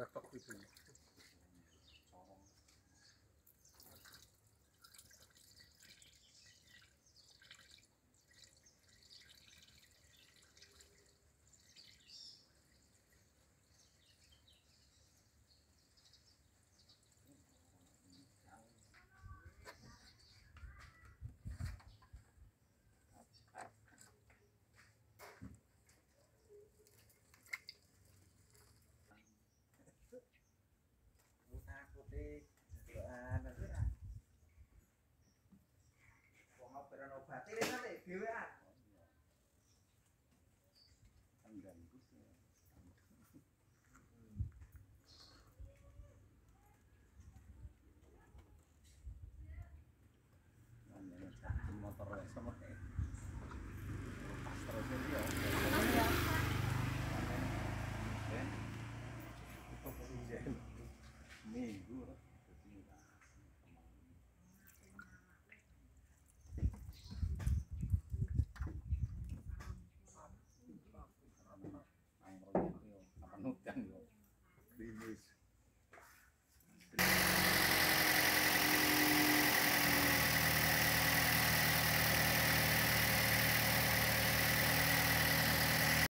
na tua cozinha. Wong operan obati rene nek dhewean motor